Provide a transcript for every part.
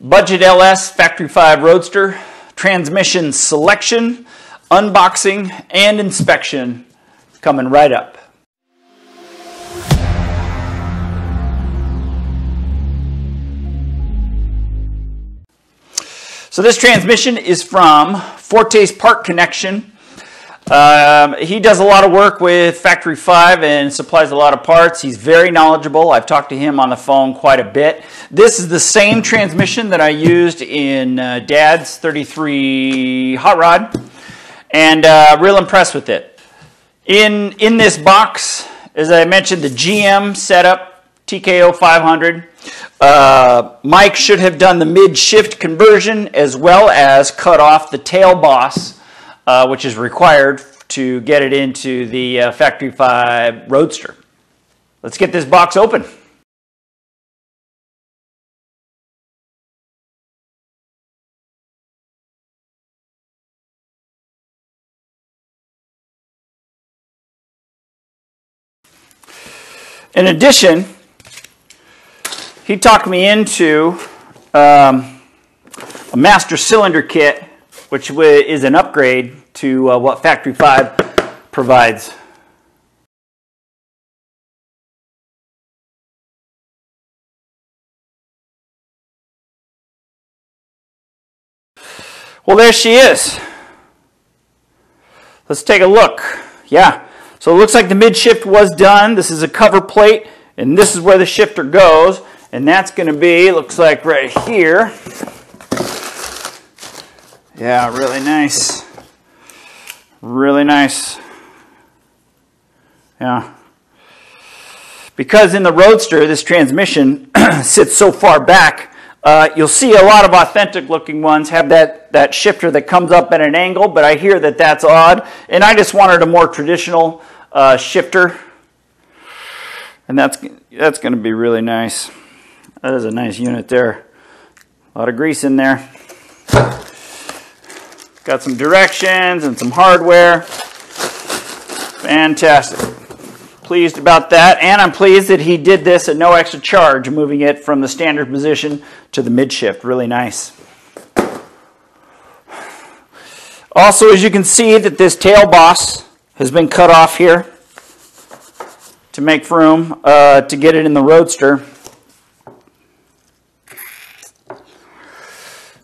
Budget LS Factory 5 Roadster, transmission selection, unboxing, and inspection coming right up. So this transmission is from Fortes Part Connection. Um, he does a lot of work with Factory 5 and supplies a lot of parts. He's very knowledgeable. I've talked to him on the phone quite a bit. This is the same transmission that I used in uh, Dad's 33 Hot Rod, and uh, real impressed with it. In, in this box, as I mentioned, the GM setup, TKO 500. Uh, Mike should have done the mid-shift conversion as well as cut off the tail boss uh, which is required to get it into the uh, Factory 5 Roadster. Let's get this box open. In addition, he talked me into um, a master cylinder kit which is an upgrade to uh, what Factory 5 provides. Well, there she is. Let's take a look. Yeah, so it looks like the mid shift was done. This is a cover plate, and this is where the shifter goes. And that's going to be, looks like right here. Yeah, really nice. Really nice. Yeah. Because in the Roadster, this transmission sits so far back, uh, you'll see a lot of authentic looking ones have that, that shifter that comes up at an angle, but I hear that that's odd. And I just wanted a more traditional uh, shifter. And that's, that's going to be really nice. That is a nice unit there. A lot of grease in there. Got some directions and some hardware. Fantastic. Pleased about that. And I'm pleased that he did this at no extra charge, moving it from the standard position to the mid shift. Really nice. Also, as you can see that this tail boss has been cut off here to make room uh, to get it in the Roadster.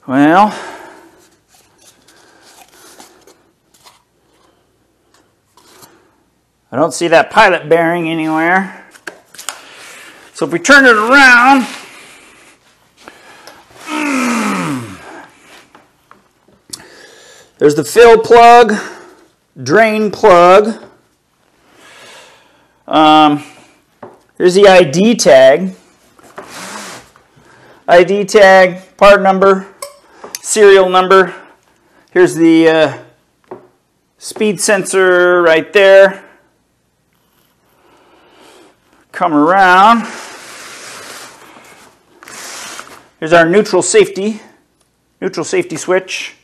Well, I don't see that pilot bearing anywhere. So if we turn it around, there's the fill plug, drain plug. Um, here's the ID tag. ID tag, part number, serial number. Here's the uh, speed sensor right there come around. Here's our neutral safety, neutral safety switch.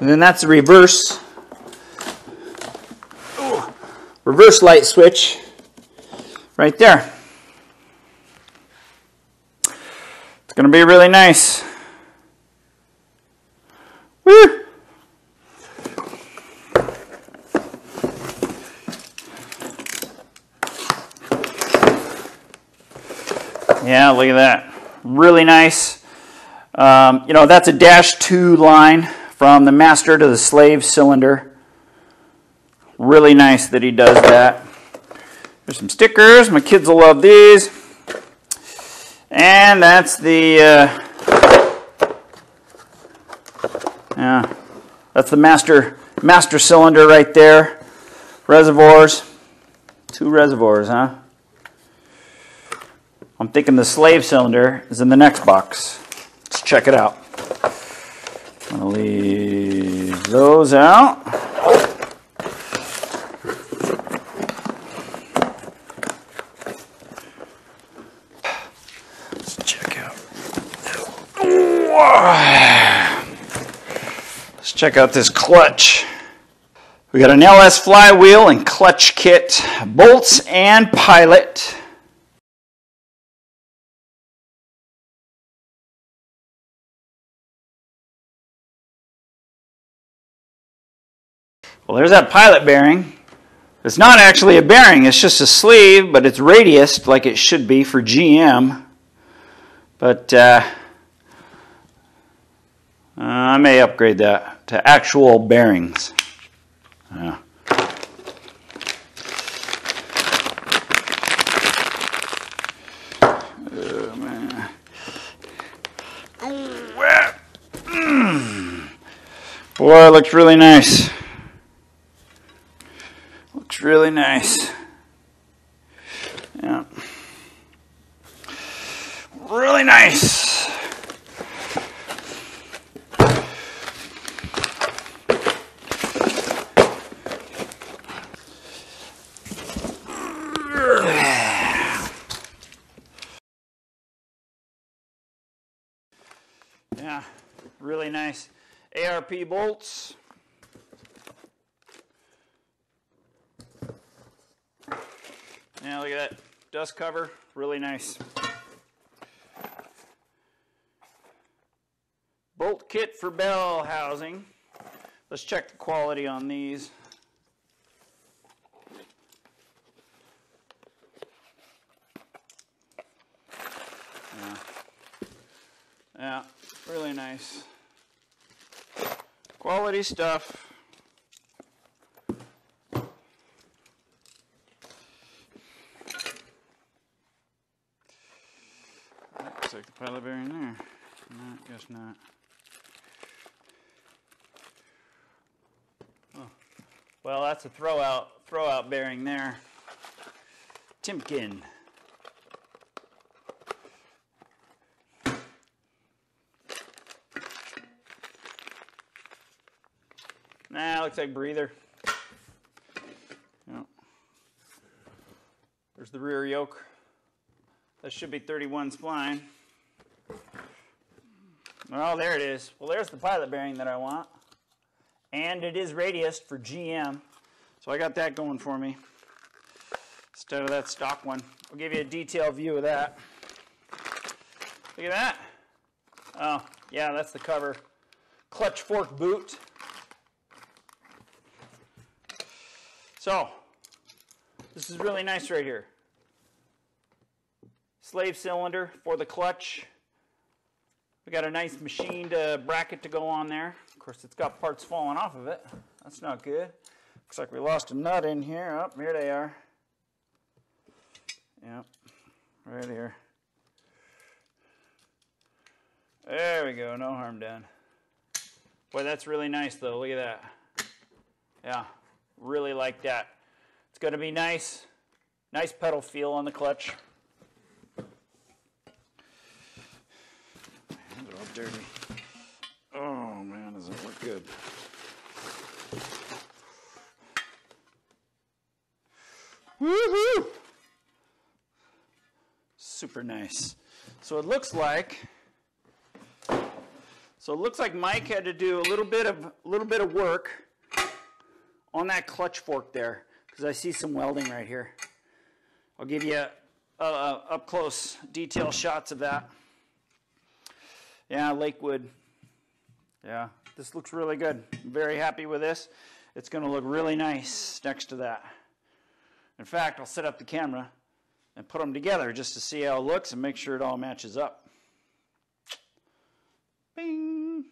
And then that's the reverse, reverse light switch right there. It's going to be really nice. Yeah, look at that. Really nice. Um, you know, that's a dash 2 line from the master to the slave cylinder. Really nice that he does that. There's some stickers. My kids will love these. And that's the, uh, yeah, that's the master, master cylinder right there. Reservoirs. Two reservoirs, huh? I'm thinking the slave cylinder is in the next box. Let's check it out. I'm going to leave those out. Let's check out. Let's check out this clutch. We got an LS flywheel and clutch kit, bolts and pilot. Well, there's that pilot bearing. It's not actually a bearing, it's just a sleeve, but it's radiused like it should be for GM. But uh, I may upgrade that to actual bearings. Yeah. Boy, it looks really nice. Really nice. Yeah. Really nice. Yeah, really nice. ARP bolts. Now look at that dust cover, really nice. Bolt kit for bell housing. Let's check the quality on these. Yeah, yeah really nice. Quality stuff. Looks like the pilot bearing there. No, guess not. Oh. Well, that's a throw out, throw out bearing there. Timken. Nah, looks like breather. Yep. There's the rear yoke. That should be 31 spline. Oh, there it is. Well, there's the pilot bearing that I want. And it is radiused for GM. So I got that going for me instead of that stock one. I'll give you a detailed view of that. Look at that. Oh, yeah, that's the cover. Clutch fork boot. So, this is really nice right here. Slave cylinder for the clutch. We got a nice machined uh, bracket to go on there. Of course, it's got parts falling off of it. That's not good. Looks like we lost a nut in here. Up oh, here they are. Yep, right here. There we go. No harm done. Boy, that's really nice though. Look at that. Yeah. Really like that. It's to be nice. Nice pedal feel on the clutch. Hands are all dirty. Oh man, does it look good. Woohoo! Super nice. So it looks like so it looks like Mike had to do a little bit of a little bit of work on that clutch fork there because I see some welding right here. I'll give you uh, uh, up close detail shots of that. Yeah, Lakewood. Yeah, this looks really good. I'm very happy with this. It's going to look really nice next to that. In fact, I'll set up the camera and put them together just to see how it looks and make sure it all matches up. Bing!